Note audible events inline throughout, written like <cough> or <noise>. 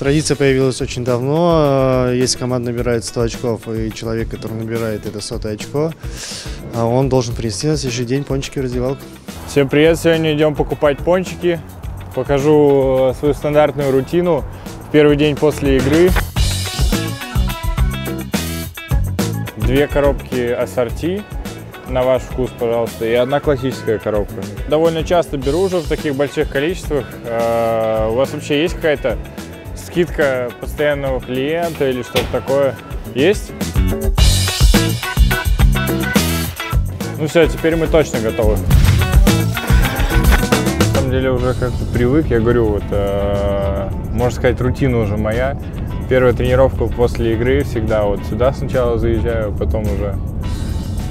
Традиция появилась очень давно. Если команда набирает 100 очков, и человек, который набирает это сотое очко, а он должен принести на следующий день пончики в раздевалку. Всем привет! Сегодня идем покупать пончики. Покажу свою стандартную рутину в первый день после игры. Две коробки ассорти на ваш вкус, пожалуйста, и одна классическая коробка. Довольно часто беру уже в таких больших количествах. У вас вообще есть какая-то скидка постоянного клиента или что-то такое? Есть? Ну все, теперь мы точно готовы. На самом деле уже как-то привык, я говорю, вот, э, можно сказать, рутина уже моя. Первая тренировка после игры всегда вот сюда сначала заезжаю, потом уже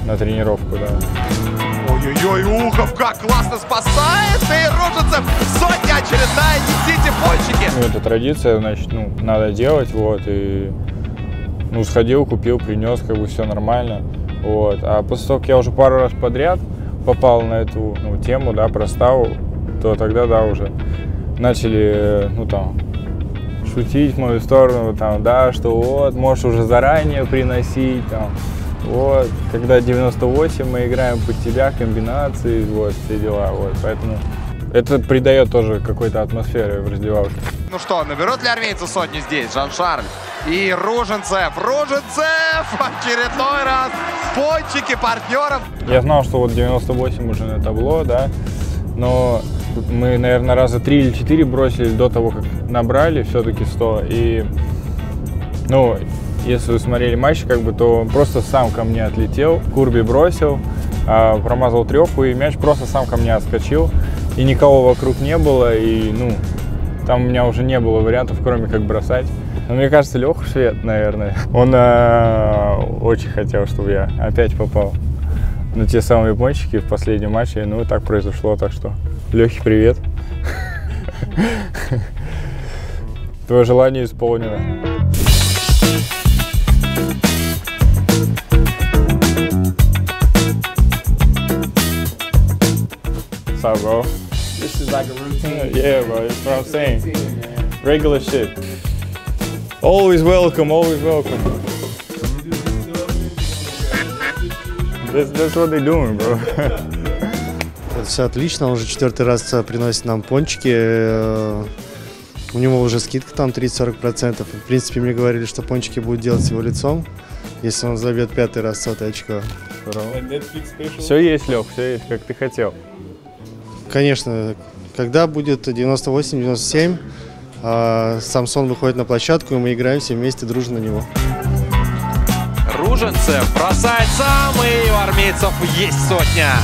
на тренировку, да. Ой-ой-ой, Ухов как классно спасает, и Рожицев сотня очередная, несите пончики. Ну, это традиция, значит, ну, надо делать, вот, и, ну, сходил, купил, принес, как бы все нормально, вот. А после того, как я уже пару раз подряд попал на эту, ну, тему, да, проставу, то тогда, да, уже начали, ну, там, шутить в мою сторону, там, да, что вот, можешь уже заранее приносить, там, вот, когда 98 мы играем под тебя, комбинации, вот, все дела, вот, поэтому это придает тоже какой-то атмосферы в раздевалке. Ну что, наберут ли армейцы сотни здесь? Жан-Шарль и Руженцев. Руженцев <laughs> очередной раз. Пончики партнеров. Я знал, что вот 98 уже на табло, да, но мы, наверное, раза три или четыре бросили до того, как набрали все-таки 100. И, ну, если вы смотрели матч, как бы, то он просто сам ко мне отлетел, Курби бросил, а, промазал треху, и мяч просто сам ко мне отскочил. И никого вокруг не было, и, ну, там у меня уже не было вариантов, кроме как бросать. Но мне кажется, Леха Швед, наверное, он э, очень хотел, чтобы я опять попал на те самые пончики в последнем матче. Ну, и так произошло, так что, Лехе, привет. <laughs> Твое желание исполнено. What's up, bro? This is like a routine. Yeah, bro, that's what I'm saying. Routine. Regular shit. Always welcome, always welcome. That's, that's what they doing, bro. <laughs> Это все отлично, он уже четвертый раз э, приносит нам пончики. Э, У него уже скидка там 30-40%. В принципе, мне говорили, что пончики будут делать с его лицом, если он забьет пятый раз сотое очко. Все есть, Лех, все есть, как ты хотел. Конечно, когда будет 98-97, а, Самсон выходит на площадку, и мы играем все вместе дружно на него. Руженцев бросает сам, у армейцев есть сотня.